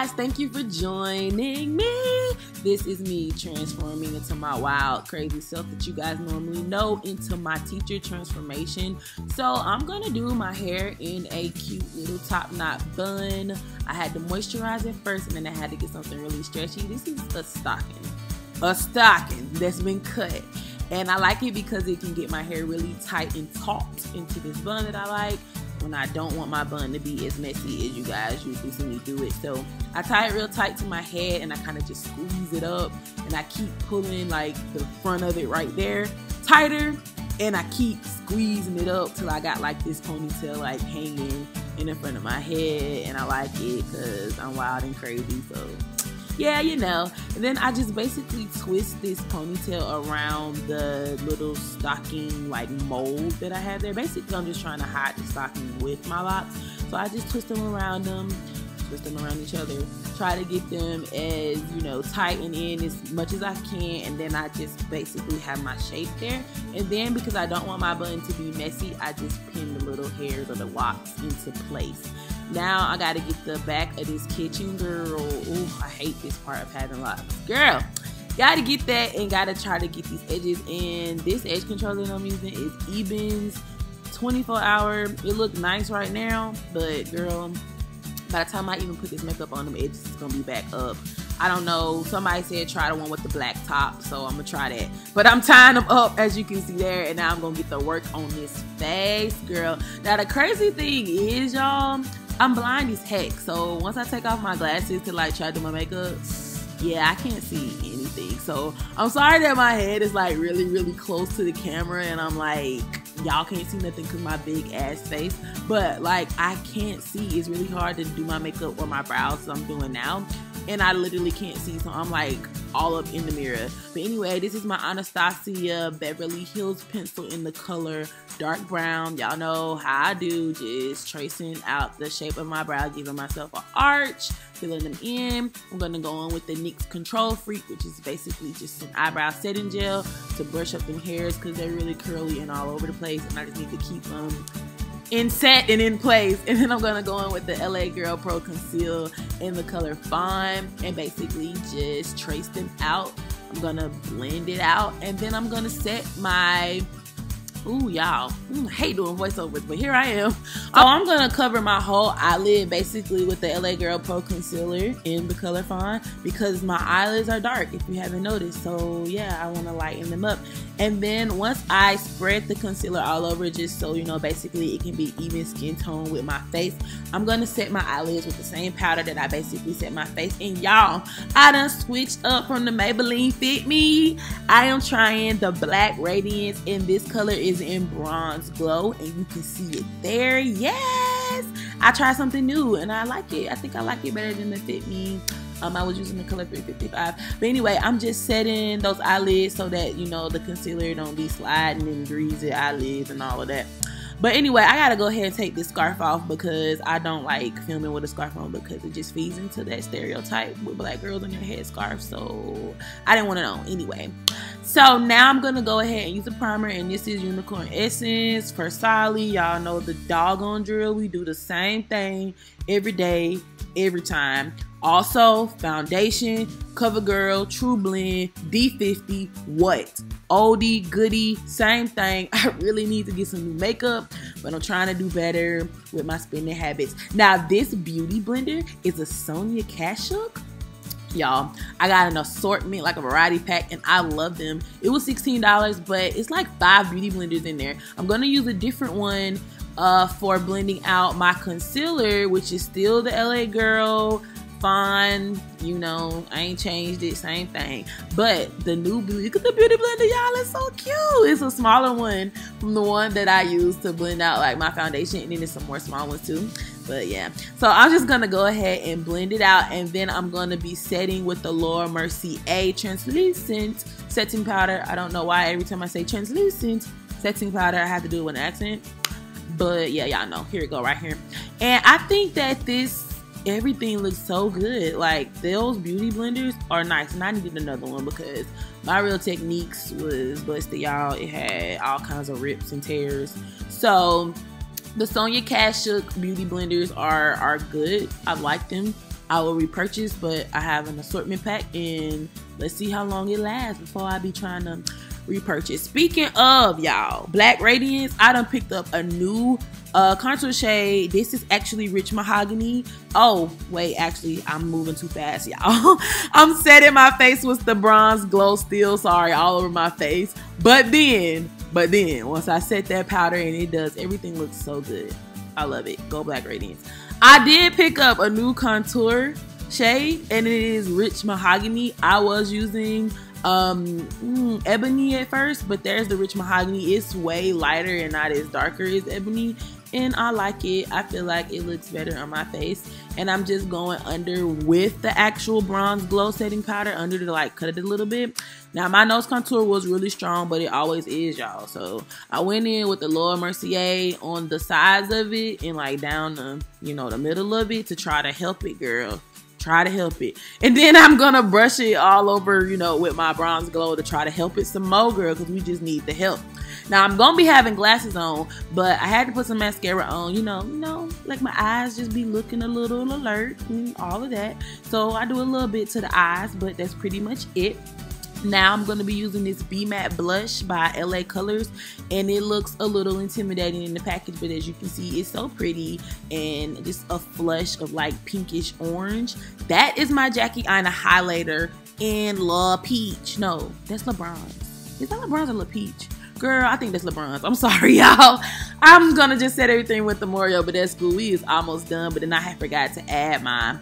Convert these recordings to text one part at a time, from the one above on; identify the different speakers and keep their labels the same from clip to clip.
Speaker 1: guys, thank you for joining me. This is me transforming into my wild, crazy self that you guys normally know into my teacher transformation. So, I'm gonna do my hair in a cute little top knot bun. I had to moisturize it first and then I had to get something really stretchy. This is a stocking, a stocking that's been cut. And I like it because it can get my hair really tight and taut into this bun that I like when I don't want my bun to be as messy as you guys usually see me do it. So I tie it real tight to my head and I kind of just squeeze it up and I keep pulling like the front of it right there tighter and I keep squeezing it up till I got like this ponytail like hanging in the front of my head and I like it because I'm wild and crazy so yeah, you know. And then I just basically twist this ponytail around the little stocking like mold that I have there. Basically, I'm just trying to hide the stocking with my locks. So I just twist them around them, them around each other, try to get them as, you know, tight and in as much as I can. And then I just basically have my shape there. And then because I don't want my bun to be messy, I just pin the little hairs or the locks into place. Now I gotta get the back of this kitchen, girl. Ooh, I hate this part of having locks. Girl, gotta get that and gotta try to get these edges in. This edge controller that I'm using is Ebin's 24 hour. It looks nice right now, but girl, by the time I even put this makeup on, them is gonna be back up. I don't know. Somebody said try the one with the black top, so I'm gonna try that. But I'm tying them up as you can see there, and now I'm gonna get the work on this face, girl. Now the crazy thing is, y'all, I'm blind as heck. So once I take off my glasses to like try to do my makeup, yeah, I can't see anything. So I'm sorry that my head is like really, really close to the camera and I'm like, y'all can't see nothing because my big ass face. But like, I can't see. It's really hard to do my makeup or my brows, so I'm doing now. And I literally can't see, so I'm like all up in the mirror. But anyway, this is my Anastasia Beverly Hills pencil in the color dark brown. Y'all know how I do, just tracing out the shape of my brow, giving myself an arch, filling them in. I'm gonna go on with the NYX Control Freak, which is basically just an eyebrow setting gel to brush up them hairs because they're really curly and all over the place, and I just need to keep them in set and in place. And then I'm gonna go in with the LA Girl Pro Conceal in the color Fine, and basically just trace them out. I'm gonna blend it out and then I'm gonna set my Ooh, y'all. I hate doing voiceovers, but here I am. So I'm going to cover my whole eyelid basically with the LA Girl Pro Concealer in the color Fawn because my eyelids are dark if you haven't noticed. So yeah, I want to lighten them up. And then once I spread the concealer all over just so you know basically it can be even skin tone with my face, I'm going to set my eyelids with the same powder that I basically set my face. And y'all, I done switched up from the Maybelline Fit Me. I am trying the Black Radiance in this color in bronze glow and you can see it there yes i tried something new and i like it i think i like it better than the fit me um, I was using the color 355. But anyway, I'm just setting those eyelids so that, you know, the concealer don't be sliding and greasy eyelids and all of that. But anyway, I gotta go ahead and take this scarf off because I don't like filming with a scarf on because it just feeds into that stereotype with black girls on your head scarf. So I didn't want to know anyway. So now I'm gonna go ahead and use a primer, and this is Unicorn Essence for Sally. Y'all know the doggone drill. We do the same thing every day, every time. Also, foundation, CoverGirl, TruBlend, D50, what? Oldie, goodie, same thing. I really need to get some new makeup, but I'm trying to do better with my spending habits. Now, this beauty blender is a Sonia Kashuk. Y'all, I got an assortment, like a variety pack, and I love them. It was $16, but it's like five beauty blenders in there. I'm gonna use a different one uh, for blending out my concealer, which is still the LA Girl fine, you know, I ain't changed it, same thing. But the new beauty, look at the beauty blender, y'all, it's so cute. It's a smaller one from the one that I use to blend out like my foundation, and then some more small ones too. But yeah, so I'm just gonna go ahead and blend it out, and then I'm gonna be setting with the Laura Mercier A translucent setting powder. I don't know why every time I say translucent setting powder, I have to do it with an accent. But yeah, y'all know. Here we go, right here. And I think that this everything looks so good. Like those beauty blenders are nice, and I needed another one because my Real Techniques was busted, y'all. It had all kinds of rips and tears. So the Sonia Kashuk beauty blenders are are good. I like them. I will repurchase, but I have an assortment pack and let's see how long it lasts before I be trying to repurchase. Speaking of y'all, Black Radiance, I done picked up a new uh contour shade. This is actually rich mahogany. Oh, wait, actually, I'm moving too fast, y'all. I'm setting my face with the bronze glow still. Sorry, all over my face. But then, but then, once I set that powder and it does, everything looks so good. I love it. Go Black Radiance. I did pick up a new contour shade and it is rich mahogany. I was using um mm, ebony at first but there's the rich mahogany it's way lighter and not as darker as ebony and I like it. I feel like it looks better on my face. And I'm just going under with the actual bronze glow setting powder under to like cut it a little bit. Now my nose contour was really strong, but it always is, y'all. So I went in with the Laura Mercier on the sides of it and like down the, you know, the middle of it to try to help it, girl try to help it. And then I'm gonna brush it all over, you know, with my bronze glow to try to help it some more, girl, because we just need the help. Now I'm gonna be having glasses on, but I had to put some mascara on, you know, you know, like my eyes just be looking a little alert and all of that. So I do a little bit to the eyes, but that's pretty much it. Now I'm going to be using this B Matte blush by LA Colors and it looks a little intimidating in the package but as you can see it's so pretty and just a flush of like pinkish orange. That is my Jackie Aina highlighter in La Peach. No, that's LeBron's. Is that LeBron's or La Peach? Girl, I think that's LeBron's. I'm sorry, y'all. I'm gonna just set everything with the Mario Badescu. We is almost done, but then I forgot to add my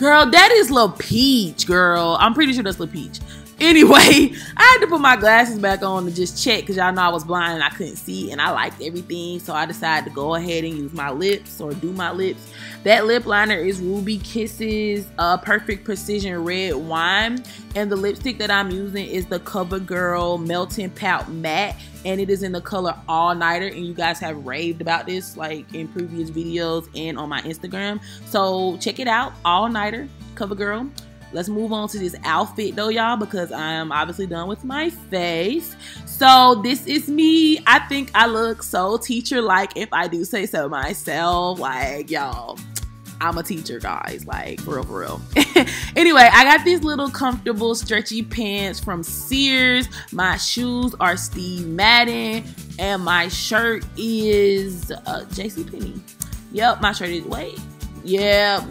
Speaker 1: Girl, that is La Peach, girl. I'm pretty sure that's La Peach. Anyway, I had to put my glasses back on to just check because y'all know I was blind and I couldn't see and I liked everything. So I decided to go ahead and use my lips or do my lips. That lip liner is Ruby Kisses uh, Perfect Precision Red Wine. And the lipstick that I'm using is the CoverGirl Melting Pout Matte. And it is in the color All Nighter. And you guys have raved about this like in previous videos and on my Instagram. So check it out. All Nighter, CoverGirl let's move on to this outfit though y'all because i am obviously done with my face so this is me i think i look so teacher like if i do say so myself like y'all I'm a teacher, guys. Like, for real, for real. anyway, I got these little comfortable stretchy pants from Sears. My shoes are Steve Madden. And my shirt is uh, JCPenney. Yep, my shirt is, wait. Yeah,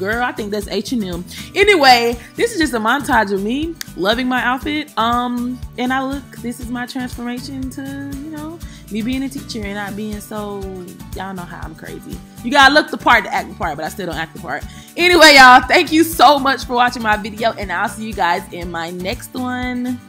Speaker 1: girl, I think that's H&M. Anyway, this is just a montage of me loving my outfit. Um, and I look, this is my transformation to, you know, me being a teacher and not being so, y'all know how I'm crazy. You gotta look the part to act the part, but I still don't act the part. Anyway, y'all, thank you so much for watching my video and I'll see you guys in my next one.